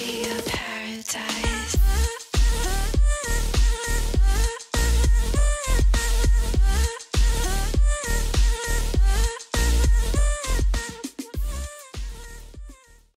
see you.